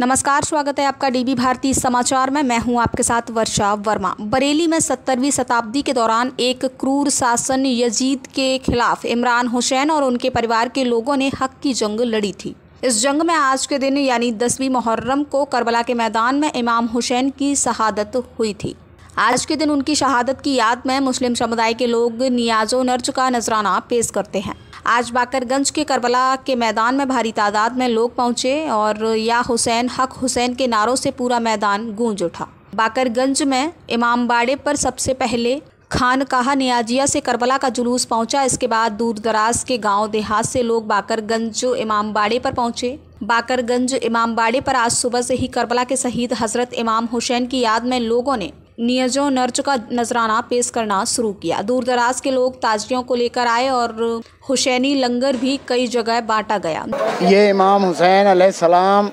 नमस्कार, स्वागत है आपका डीबी भारती समाचार में। मैं हूँ आपके साथ वर्षा वर्मा। बरेली में सत्तरवीं शताब्दी के दौरान एक क्रूर शासन यजीद के खिलाफ इमरान हुसैन और उनके परिवार के लोगों ने हक की जंग लड़ी थी। इस जंग में आज के दिन, यानी दसवीं मुहर्रम को करबला के मैदान में इमाम हुसैन की शहादत हुई थी। आज के दिन उनकी शहादत की याद में मुस्लिम समुदाय के लोग नियाजो नर्ज का नजराना पेश करते हैं। आज बाकरगंज के करबला के मैदान में भारी तादाद में लोग पहुँचे और या हुसैन, हक हुसैन के नारों से पूरा मैदान गूंज उठा। बाकरगंज में इमाम बाड़े पर सबसे पहले खान कहा नियाजिया से करबला का जुलूस पहुँचा। इसके बाद दूर दराज के गाँव देहात से लोग बाकरगंज इमाम बाड़े पर पहुँचे। बाकरगंज इमाम बाड़े पर आज सुबह से ही करबला के शहीद हज़रत इमाम हुसैन की याद में लोगों ने नियजो नर्च का नजराना पेश करना शुरू किया। दूर दराज के लोग ताजियों को लेकर आए और हुसैनी लंगर भी कई जगह बांटा गया। ये इमाम हुसैन सलाम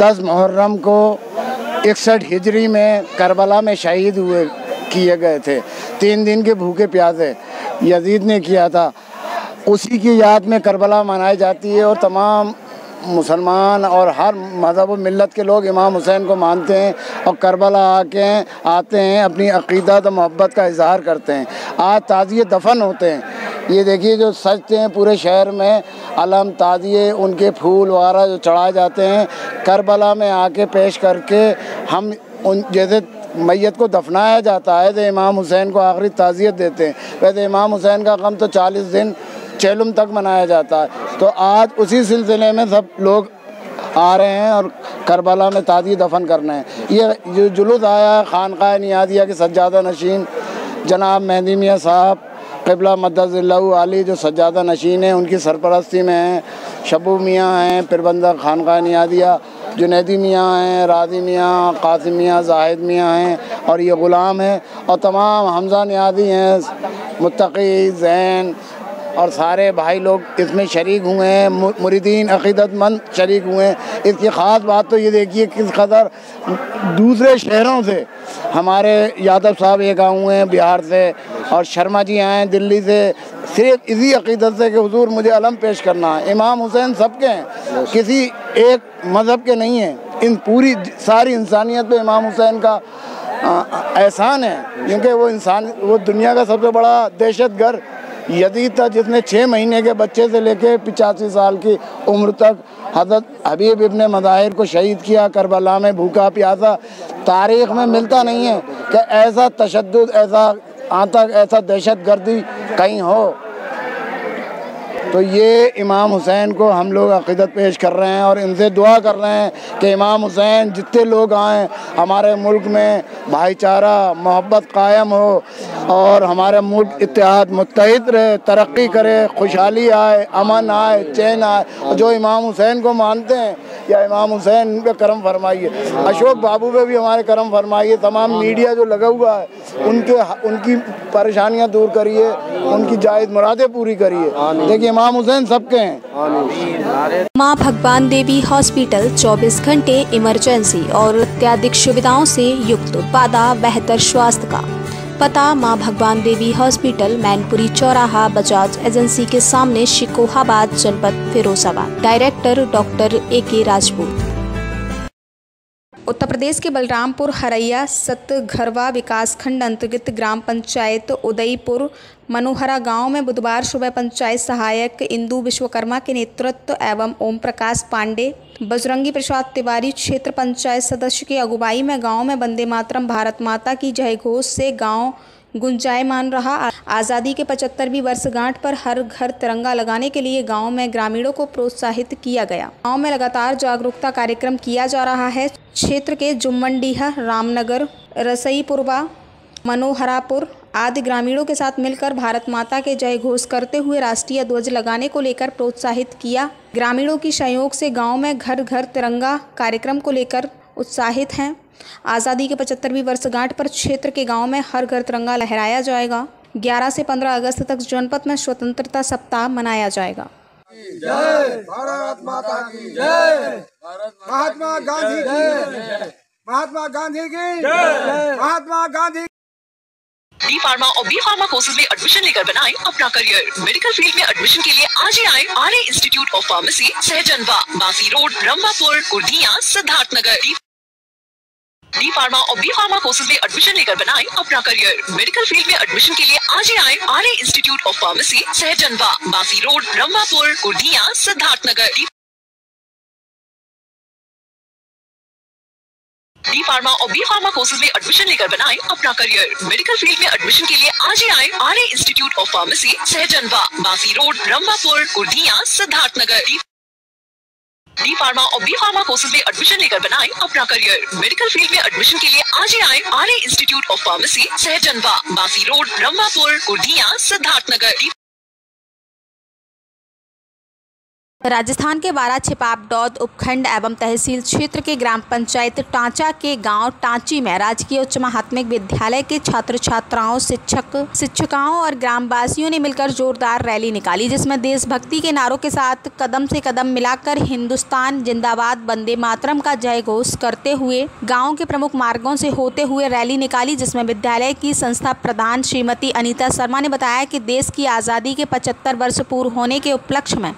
दस मुहर्रम को इकसठ हिजरी में करबला में शहीद हुए किए गए थे। तीन दिन के भूखे प्यासे यजीद ने किया था। उसी की याद में करबला मनाई जाती है और तमाम मुसलमान और हर मज़हब मिलत के लोग इमाम हुसैन को मानते हैं और करबला आके आते हैं, अपनी अकीदत और मोहब्बत का इजहार करते हैं। आज ताज़िए दफन होते हैं। ये देखिए जो सजते हैं पूरे शहर में, अलम ताज़िए उनके फूल वगैरह जो चढ़ाए जाते हैं, करबला में आके पेश करके हम उन, जैसे मैत को दफनाया जाता है तो इमाम हुसैन को आखिरी ताज़ियत देते हैं। वैसे इमाम हुसैन का गम तो चालीस दिन चेलुम तक मनाया जाता है। तो आज उसी सिलसिले में सब लोग आ रहे हैं और करबला में तादी दफन करने हैं। ये जो जुलूस आया खानका नियादिया के सज्जादा नशीन, जनाब मेहदी मियाँ साहब, कबला मदज़ल्लाली जो सज्जादा नशीन है, उनकी सरपरस्ती में हैं शबू मियाँ हैं पिरबंदर खानका नियादिया, जुनेदी मियाँ हैं, राज़ी मियाँ, कासिम मियाँ, जाहिद मियाँ हैं, और ये ग़ुलाम हैं, और तमाम हमजा नियादी हैं मुतकी जैन और सारे भाई लोग इसमें शरीक हुए हैं मुरीदीन अकीदतमंद शरीक हुए हैं। इसकी ख़ास बात तो ये देखिए किस कदर दूसरे शहरों से हमारे यादव साहब एक आए हुए हैं बिहार से और शर्मा जी आए हैं दिल्ली से। सिर्फ़ इसी अकीदत से कि हुजूर मुझे अलम पेश करना है। इमाम हुसैन सबके हैं, किसी एक मज़हब के नहीं हैं। इन पूरी सारी इंसानियत पे इमाम हुसैन का एहसान है, क्योंकि वो इंसान, वो दुनिया का सबसे बड़ा दहशत गर्द यदि तक जिसने छः महीने के बच्चे से लेके पिचासी साल की उम्र तक हज़रत हबीब इबन मज़ाहिर को शहीद किया, करबला में भूखा प्यासा। तारीख में मिलता नहीं है कि ऐसा तशद ऐसा आतंक, ऐसा दहशत गर्दी कहीं हो। तो ये इमाम हुसैन को हम लोग अकीदत पेश कर रहे हैं और इनसे दुआ कर रहे हैं कि इमाम हुसैन जितने लोग आएँ हमारे मुल्क में भाईचारा मोहब्बत कायम हो और हमारे मुल्क इतिहाद मुतहद रहे तरक्की करे खुशहाली आए अमन आए चैन आए। जो इमाम हुसैन को मानते हैं या इमाम हुसैन पे करम फरमाइए। अशोक बाबू पे भी हमारे करम फरमाइए। तमाम मीडिया जो लगा हुआ है उनके उनकी परेशानियाँ दूर करिए उनकी जायज़ मुरादें पूरी करिए। देखिए इमाम हुसैन सबके हैं। माँ भगवान देवी हॉस्पिटल 24 घंटे इमरजेंसी और अत्याधिक सुविधाओं से युक्त पादा बेहतर स्वास्थ्य का। पता, माँ भगवान देवी हॉस्पिटल, मैनपुरी चौराहा बजाज एजेंसी के सामने शिकोहाबाद, जनपद Firozabad. Director doctor A K Rajput. Uttar Pradesh के बलरामपुर, हरैया, सतघरवा विकासखंड अंतर्गत ग्राम पंचायत उदयपुर, मनोहरा गाँव में बुधवार सुबह पंचायत सहायक इंदु विश्वकर्मा के नेतृत्व एवं ओम प्रकाश पांडे, बजरंगी प्रसाद तिवारी क्षेत्र पंचायत सदस्य की अगुवाई में गाँव में बंदे मातरम भारत माता की जय घोष से गाँव गुंजायमान रहा। आज़ादी के पचहत्तरवीं वर्षगांठ पर हर घर तिरंगा लगाने के लिए गाँव में ग्रामीणों को प्रोत्साहित किया गया। गाँव में लगातार जागरूकता कार्यक्रम किया जा रहा है। क्षेत्र के जुम्मनडीहा, रामनगर, रसईपुरवा, मनोहरापुर आदि ग्रामीणों के साथ मिलकर भारत माता के जय घोष करते हुए राष्ट्रीय ध्वज लगाने को लेकर प्रोत्साहित किया। ग्रामीणों की सहयोग से गाँव में घर घर तिरंगा कार्यक्रम को लेकर उत्साहित हैं। आज़ादी के पचहत्तरवीं वर्षगांठ पर क्षेत्र के गाँव में हर घर तिरंगा लहराया जाएगा। 11 से 15 अगस्त तक जनपद में स्वतंत्रता सप्ताह मनाया जाएगा। जय भारत माता की जय। महात्मा गांधी की महात्मा गांधी की महात्मा गांधी डी फार्मा और बी फार्मा कोर्सेज में एडमिशन लेकर बनाए अपना करियर मेडिकल फ़ील्ड में एडमिशन के लिए आज ही आए R institute of pharmacy Sahjanwa Basi road Rambapur Kurdiya Siddharth D pharma और बी फार्मा कोर्सेज में एडमिशन लेकर बनाए अपना करियर मेडिकल फ़ील्ड में एडमिशन के लिए आज ही आए R institute of pharmacy Sahjanwa Basi road Rambapur Siddharth Nagar D pharma और बी फार्मा कोर्सेज में एडमिशन लेकर बनाए अपना करियर मेडिकल फ़ील्ड में एडमिशन के लिए आज ही आए R institute of pharmacy Sahjanwa Basi road Rambapur Kurdiya Siddharth Nagar D pharma और बी फार्मा कोर्सेज में एडमिशन लेकर बनाए अपना करियर मेडिकल फ़ील्ड में एडमिशन के लिए आज ही आए R institute of pharmacy Sahjanwa, Basi road Rambapur Kurdiya Siddharth Rajasthan के बारा छिपापडौद उपखंड एवं तहसील क्षेत्र के ग्राम पंचायत टांचा के गाँव टांची में राजकीय उच्च माध्यमिक विद्यालय के छात्र छात्राओं शिक्षक, शिक्षिकाओं और ग्रामवासियों ने मिलकर जोरदार रैली निकाली, जिसमें देशभक्ति के नारों के साथ कदम से कदम मिलाकर हिंदुस्तान जिंदाबाद, वंदे मातरम का जय घोष करते हुए गाँव के प्रमुख मार्गों से होते हुए रैली निकाली, जिसमें विद्यालय की संस्था प्रधान श्रीमती अनिता शर्मा ने बताया कि देश की आज़ादी के पचहत्तर वर्ष पूर्व होने के उपलक्ष्य में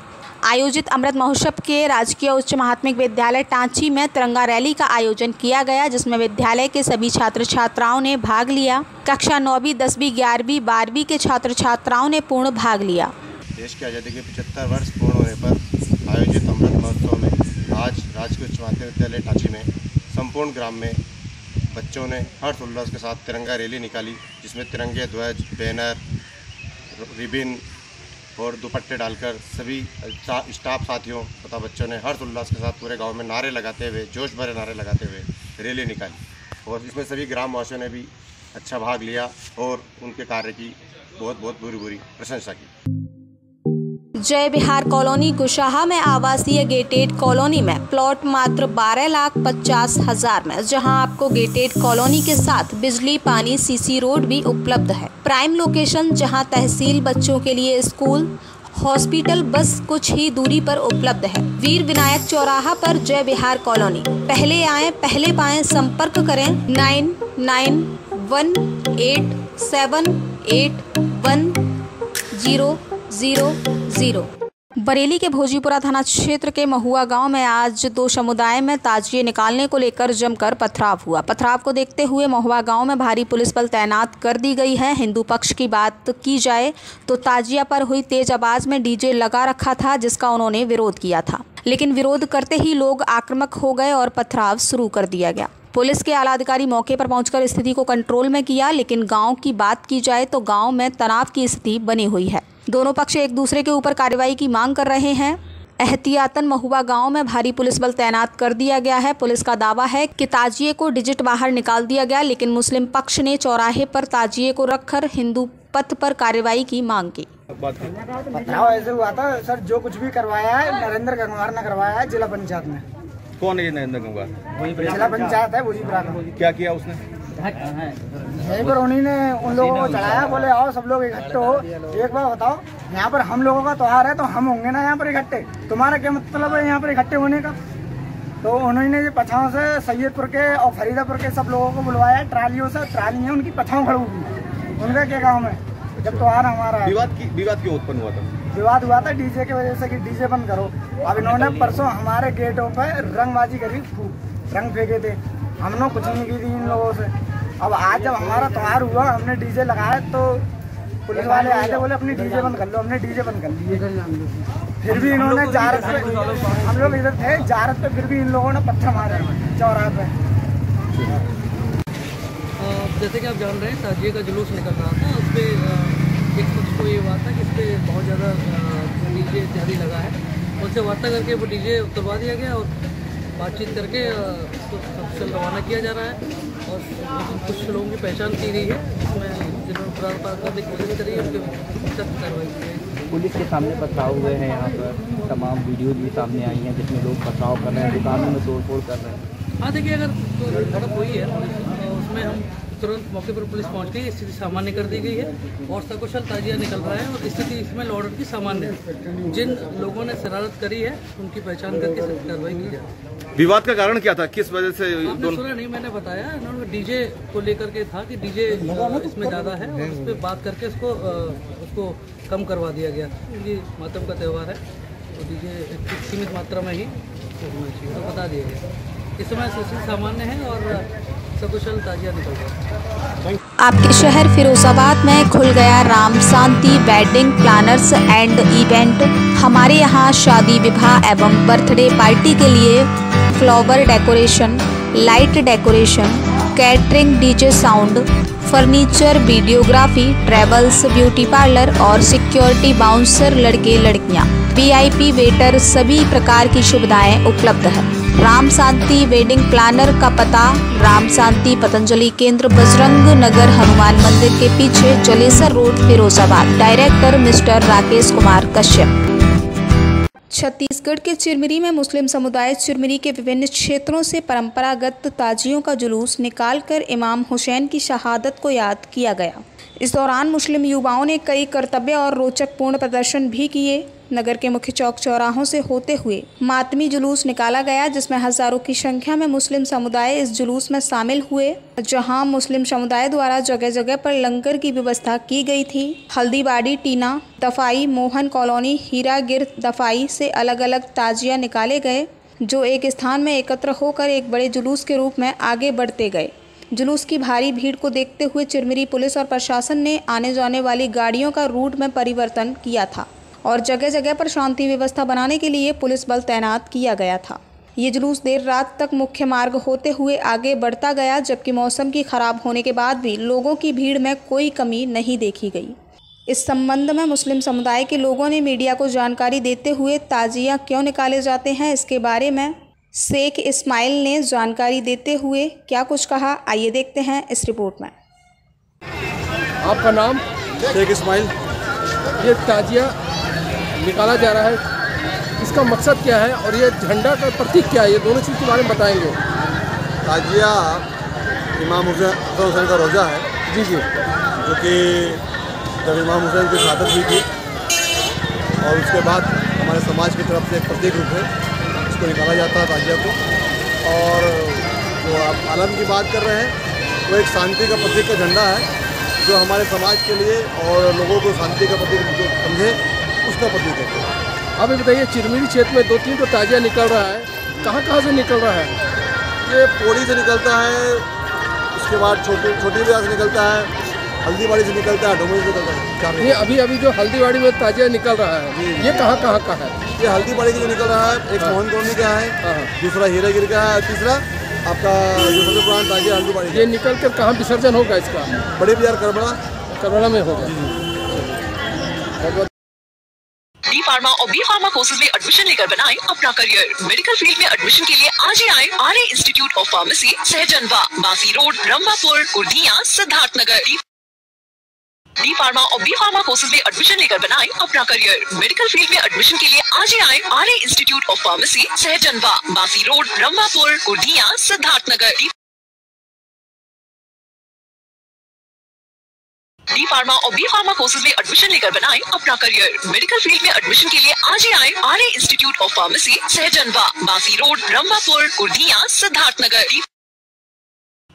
आयोजित अमृत महोत्सव के राजकीय उच्च माध्यमिक विद्यालय टांची में तिरंगा रैली का आयोजन किया गया, जिसमें विद्यालय के सभी छात्र छात्राओं ने भाग लिया। कक्षा नौवीं, दसवीं, ग्यारहवीं, बारहवीं के छात्र छात्राओं ने पूर्ण भाग लिया। देश की आज़ादी के पचहत्तर वर्ष पूर्ण होने पर आयोजित अमृत महोत्सव में आज राजकीय उच्च माध्यमिक विद्यालय टांची में संपूर्ण ग्राम में बच्चों ने हर्ष उल्लास के साथ तिरंगा रैली निकाली, जिसमें तिरंगे, ध्वज, बैनर, रिबिन और दुपट्टे डालकर सभी स्टाफ साथियों, तथा बच्चों ने हर्ष उल्लास के साथ पूरे गाँव में नारे लगाते हुए, जोश भरे नारे लगाते हुए रैली निकाली। और इसमें सभी ग्रामवासियों ने भी अच्छा भाग लिया और उनके कार्य की बहुत बहुत बुरी बुरी प्रशंसा की। जय बिहार कॉलोनी कुशाहा में आवासीय गेटेड कॉलोनी में प्लॉट मात्र बारह लाख पचास हज़ार में, जहाँ आपको गेटेड कॉलोनी के साथ बिजली, पानी सीसी रोड भी उपलब्ध है। प्राइम लोकेशन जहाँ तहसील बच्चों के लिए स्कूल हॉस्पिटल बस कुछ ही दूरी पर उपलब्ध है। वीर विनायक चौराहा पर जय बिहार कॉलोनी। पहले आए, पहले पाए, संपर्क करें nine nine one eight seven eight one zero zero zero. Bareilly के भोजीपुरा थाना क्षेत्र के महुआ गाँव में आज दो समुदाय में ताजिए निकालने को लेकर जमकर पथराव हुआ। पथराव को देखते हुए महुआ गाँव में भारी पुलिस बल तैनात कर दी गई है। हिंदू पक्ष की बात की जाए तो ताजिया पर हुई तेज आवाज़ में डीजे लगा रखा था, जिसका उन्होंने विरोध किया था। लेकिन विरोध करते ही लोग आक्रामक हो गए और पथराव शुरू कर दिया गया। पुलिस के आला अधिकारी मौके पर पहुंचकर स्थिति को कंट्रोल में किया, लेकिन गाँव की बात की जाए तो गाँव में तनाव की स्थिति बनी हुई है। दोनों पक्ष एक दूसरे के ऊपर कार्रवाई की मांग कर रहे हैं। एहतियातन महुआ गाँव में भारी पुलिस बल तैनात कर दिया गया है। पुलिस का दावा है कि ताजिए को डिजिट बाहर निकाल दिया गया, लेकिन मुस्लिम पक्ष ने चौराहे पर ताजिए को रखकर हिंदू पथ पर कार्रवाई की मांग की। पथराव ऐसे हुआ था, सर, जो कुछ भी करवाया है, नरेंद्र गंगवार ने करवाया है, जिला पंचायत में। कौन है ये नरेंद्र गंगवार? जिला पंचायत है वही क्या किया उसने? यहीं पर उन्हीं ने उन लोगों को चढ़ाया बोले आओ सब लोग इकट्ठे हो। एक बार बताओ यहाँ पर हम लोगों का त्योहार है तो हम होंगे ना यहाँ पर इकट्ठे? तुम्हारा क्या मतलब है यहाँ पर इकट्ठे होने का? तो उन्होंने ये पछाओं से सैयदपुर के और फरीदापुर के सब लोगों को बुलवाया ट्रालियों से। ट्राली है उनकी पछाओं खड़ूगी उनका क्या गाँव में जब त्योहार हमारा विवाद की विवाद क्यों उत्पन्न हुआ था? विवाद हुआ था डीजे की वजह से कि डीजे बंद करो। अब इन्होंने परसों हमारे गेटों पर रंगबाजी करी रंग फेंके थे। हमने कुछ नहीं की थी इन लोगों से। अब आज जब हमारा त्यौहार हुआ हमने डीजे लगाया तो पुलिस वाले आए थे बोले अपनी डीजे बंद कर लो हमने डीजे बंद कर लिए फिर भी इन्होंने जारत पे हम लोग इधर थे जारत पे फिर भी इन लोगों ने पत्थर मारे चौराहे पे। जैसे कि आप जान रहे हैं ताजिए का जुलूस निकल रहा था उस पर एक पक्ष को ये हुआ था कि इस पर बहुत ज़्यादा डीजे इत्यादि लगा है। उनसे वार्ता करके वो डीजे उतरवा दिया गया और बातचीत करके उसको सफल रवाना किया जा रहा है और कुछ लोगों की पहचान की गई है। जिसमें जिन्होंने पुराना करने की कोशिश करी है उनके सख्त कार्रवाई की है। पुलिस के सामने पथराव हुए हैं यहाँ पर। तमाम वीडियो भी सामने आई हैं जिसमें लोग पथराव कर रहे हैं दुकानों में तोड़ फोड़ कर रहे हैं। हाँ देखिए अगर झड़प हुई है तो उसमें हम तुरंत मौके पर पुलिस पहुँच गई स्थिति सामान्य कर दी गई है और सकुशल ताजिया निकल रहा है और स्थिति इसमें लॉर्डर की सामान्य है। जिन लोगों ने शरारत करी है उनकी पहचान करके सख्त कार्रवाई की जाए। विवाद का कारण क्या था? किस वजह से सुना नहीं मैंने बताया इन्होंने डीजे को लेकर के था कि डीजे इसमें ज़्यादा है और उस पर बात करके उसको उसको कम करवा दिया गया। ये मातम का त्यौहार है तो डीजे सीमित मात्रा में ही होना चाहिए तो बता दिया गया। इस समय स्थिति सामान्य है और सकुशल ताजिया निकल रहा आपके शहर फिरोजाबाद में खुल गया Ram Shanti wedding planners and event. हमारे यहाँ शादी विवाह एवं बर्थडे पार्टी के लिए flower decoration, light decoration, catering DJ sound, furniture, videography, travels, beauty parlour और सिक्योरिटी बाउंसर लड़के लड़कियाँ वीआईपी वेटर सभी प्रकार की सुविधाएँ उपलब्ध है। राम शांति वेडिंग प्लानर का पता, राम शांति पतंजलि केंद्र बजरंग नगर हनुमान मंदिर के पीछे Jalesar road, Firozabad. Director mister Rakesh Kumar Kashyap. Chhattisgarh के चिरमिरी में मुस्लिम समुदाय चिरमिरी के विभिन्न क्षेत्रों से परंपरागत ताजियों का जुलूस निकालकर इमाम हुसैन की शहादत को याद किया गया। इस दौरान मुस्लिम युवाओं ने कई कर्तव्य और रोचक पूर्ण प्रदर्शन भी किए। नगर के मुख्य चौक चौराहों से होते हुए मातमी जुलूस निकाला गया, जिसमें हज़ारों की संख्या में मुस्लिम समुदाय इस जुलूस में शामिल हुए, जहाँ मुस्लिम समुदाय द्वारा जगह जगह पर लंगर की व्यवस्था की गई थी। हल्दीबाड़ी, टीना, दफाई, मोहन कॉलोनी, हीरागिर दफाई से अलग अलग ताजिया निकाले गए, जो एक स्थान में एकत्र होकर एक बड़े जुलूस के रूप में आगे बढ़ते गए। जुलूस की भारी भीड़ को देखते हुए चिरमिरी पुलिस और प्रशासन ने आने जाने वाली गाड़ियों का रूट में परिवर्तन किया था। और जगह जगह पर शांति व्यवस्था बनाने के लिए पुलिस बल तैनात किया गया था। ये जुलूस देर रात तक मुख्य मार्ग होते हुए आगे बढ़ता गया जबकि मौसम की खराब होने के बाद भी लोगों की भीड़ में कोई कमी नहीं देखी गई। इस संबंध में मुस्लिम समुदाय के लोगों ने मीडिया को जानकारी देते हुए ताजिया क्यों निकाले जाते हैं इसके बारे में शेख इस्माइल ने जानकारी देते हुए क्या कुछ कहा आइए देखते हैं इस रिपोर्ट में। आपका नाम? शेख इस्माइल। ये ताजिया निकाला जा रहा है। इसका मकसद क्या है और ये झंडा का प्रतीक क्या है ये दोनों चीज़ के बारे में बताएँगे। ताजिया इमाम हुसैन हसन हुसैन का रोज़ा है। जी जी। जो कि जब इमाम हुसैन की शहादत हुई थी और उसके बाद हमारे समाज की तरफ़ से एक प्रतीक रूप है उसको निकाला जाता है ताजिया को। और जो आप आलम की बात कर रहे हैं वो एक शांति का प्रतीक का झंडा है जो हमारे समाज के लिए और लोगों को शांति का प्रतीक समझे उसका प्रतीक है। आप ये बताइए चिरमिरी क्षेत्र में दो तीन तो ताजिया निकल रहा है। कहाँ कहाँ से निकल रहा है? ये पोड़ी से निकलता है उसके बाद छोटी छोटी बिहार से निकलता है हल्दीबाड़ी से निकलता है डोमरी से निकलता है। ये अभी अभी जो हल्दीबाड़ी में ताजिया निकल रहा है ये कहाँ कहाँ का है? ये हल्दीबाड़ी का जो निकल रहा है एक मोहन कॉलोनी का है हाँ। दूसरा हीरागिर का है तीसरा आपका जो सबसे पुराना ताजिया हल्दीबाड़ी ये निकल कर कहाँ विसर्जन होगा इसका? बड़े बिहार करबड़ा करबड़ा में होगा। फार्मा और बी फार्मा कोर्सेज में एडमिशन लेकर बनाए अपना करियर मेडिकल फ़ील्ड में एडमिशन के लिए आज ही आए R institute of pharmacy Sahjanwa, Basi road Rambhapur Kurdiya Siddharth Nagar D pharma और बी फार्मा कोर्सेज में एडमिशन लेकर बनाए अपना करियर मेडिकल फ़ील्ड में एडमिशन के लिए आज ही आए R institute of pharmacy Sahjanwa, Basi road Rambhapur Kurdiya Siddharth Nagar D pharma और बी फार्मा कोर्सेज में एडमिशन लेकर बनाए अपना करियर मेडिकल फ़ील्ड में एडमिशन के लिए आज ही आए R institute of pharmacy Sahjanwa, Basi road, Rambhapur, Kurdiya Siddharth Nagar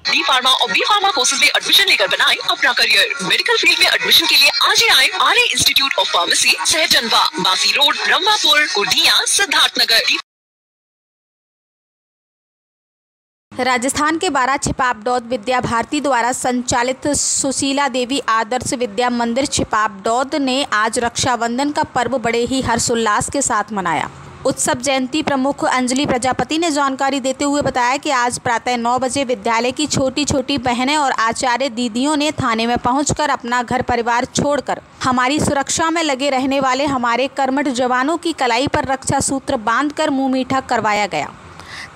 D pharma और बी फार्मा कोर्सेज में एडमिशन लेकर बनाए अपना करियर मेडिकल फ़ील्ड में एडमिशन के लिए आज ही आए R institute of pharmacy Sahjanwa, Basi road, Rambhapur, Kurdiya Siddharth Rajasthan के बारह छिपापडौद विद्या भारती द्वारा संचालित सुशीला देवी आदर्श विद्या मंदिर छिपापडौद ने आज रक्षाबंधन का पर्व बड़े ही हर्षोल्लास के साथ मनाया। उत्सव जयंती प्रमुख अंजलि प्रजापति ने जानकारी देते हुए बताया कि आज प्रातः नौ बजे विद्यालय की छोटी छोटी बहनें और आचार्य दीदियों ने थाने में पहुंचकर अपना घर परिवार छोड़कर हमारी सुरक्षा में लगे रहने वाले हमारे कर्मठ जवानों की कलाई पर रक्षा सूत्र बांधकर मुँह मीठा करवाया गया।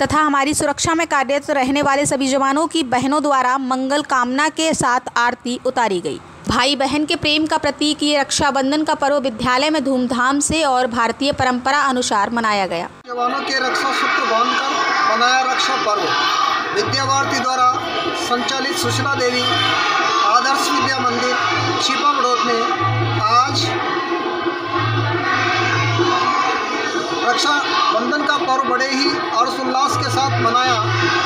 तथा हमारी सुरक्षा में कार्यरत रहने वाले सभी जवानों की बहनों द्वारा मंगल कामना के साथ आरती उतारी गई। भाई बहन के प्रेम का प्रतीक ये रक्षाबंधन का पर्व विद्यालय में धूमधाम से और भारतीय परंपरा अनुसार मनाया गया। जवानों के रक्षा सूत्र बांधकर मनाया रक्षा पर्व। विद्या भारती द्वारा संचालित सुशीला देवी, आदर्श विद्या मंदिर छिपा बड़ौत में आज रक्षाबंधन का पर्व बड़े ही हर्षोल्लास के साथ मनाया।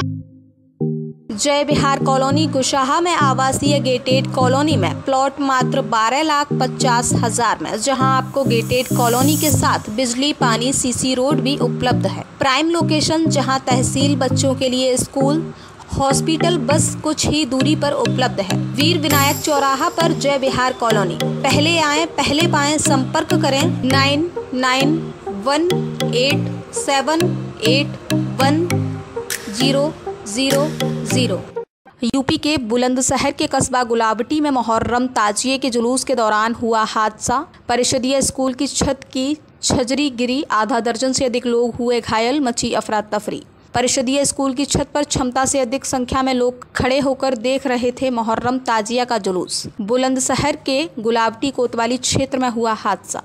जय बिहार कॉलोनी कुशाहा में आवासीय गेटेड कॉलोनी में प्लॉट मात्र बारह लाख पचास हज़ार में, जहाँ आपको गेटेड कॉलोनी के साथ बिजली, पानी सीसी रोड भी उपलब्ध है। प्राइम लोकेशन जहाँ तहसील बच्चों के लिए स्कूल हॉस्पिटल बस कुछ ही दूरी पर उपलब्ध है। वीर विनायक चौराहा पर जय बिहार कॉलोनी। पहले आए, पहले पाए, संपर्क करें nine nine one eight seven eight one zero zero zero. UP के बुलंदशहर के कस्बा गुलाबटी में मुहर्रम ताजिए के जुलूस के दौरान हुआ हादसा। परिषदीय स्कूल की छत की छजरी गिरी, आधा दर्जन से अधिक लोग हुए घायल, मची अफरा तफरी परिषदीय स्कूल की छत पर क्षमता से अधिक संख्या में लोग खड़े होकर देख रहे थे मुहर्रम ताजिया का जुलूस। बुलंदशहर के गुलाबटी कोतवाली क्षेत्र में हुआ हादसा।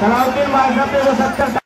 सलाउद्दीन बादशाह पे वो सत्तर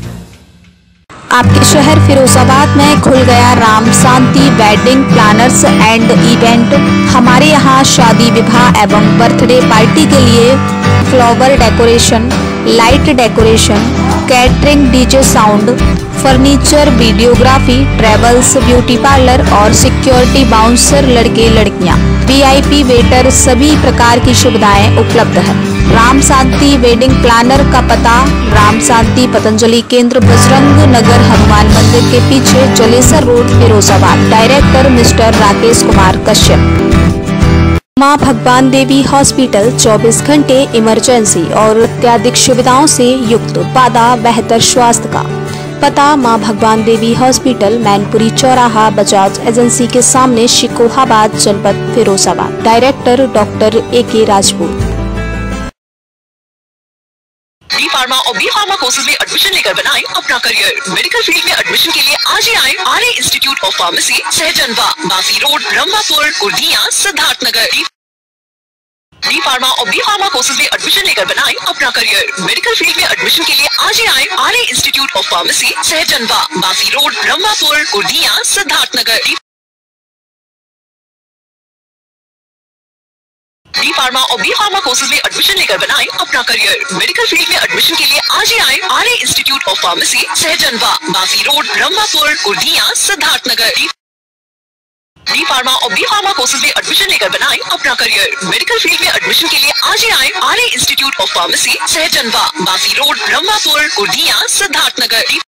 आपके शहर फिरोजाबाद में खुल गया Ram Shanti wedding planners and event. हमारे यहाँ शादी विवाह एवं बर्थडे पार्टी के लिए flower decoration, light decoration, catering, DJ sound, furniture, videography, travels, beauty parlour और सिक्योरिटी बाउंसर लड़के लड़कियाँ वीआईपी वेटर, सभी प्रकार की सुविधाएँ उपलब्ध है। राम शांति वेडिंग प्लानर का पता राम शांति पतंजलि केंद्र बजरंग नगर हनुमान मंदिर के पीछे Jalesar road, Firozabad. Director mister Rakesh Kumar Kashyap. माँ भगवान देवी हॉस्पिटल 24 घंटे इमरजेंसी और अत्याधिक सुविधाओं से युक्त पादा बेहतर स्वास्थ्य का। पता, माँ भगवान देवी हॉस्पिटल, मैनपुरी चौराहा बजाज एजेंसी के सामने शिकोहाबाद, जनपद Firozabad. Director doctor A K Rajput. B pharma और बी फार्मा कोर्सेज में एडमिशन लेकर बनाए अपना करियर मेडिकल फ़ील्ड में एडमिशन के लिए आज ही आए R institute of pharmacy Sahjanwa Basi road Rambhapur Kurdiya Siddharth Nagar B pharma और बी फार्मा कोर्सेज में एडमिशन लेकर बनाए अपना करियर मेडिकल फ़ील्ड में एडमिशन के लिए आज ही आए R institute of pharmacy Sahjanwa Basi road Rambhapur Kurdiya Siddharth B pharma और बी फार्मा कोर्सेज में एडमिशन लेकर बनाए अपना करियर मेडिकल फ़ील्ड में एडमिशन के लिए आज ही आए R institute of pharmacy Sahjanwa, Basi road Rambhapur Kurdiya Siddharth Nagar B pharma और बी फार्मा कोर्सेज में एडमिशन लेकर बनाए अपना करियर मेडिकल फ़ील्ड में एडमिशन के लिए आज ही आए R institute of pharmacy Sahjanwa, Basi road Rambhapur Kurdiya Siddharth Nagar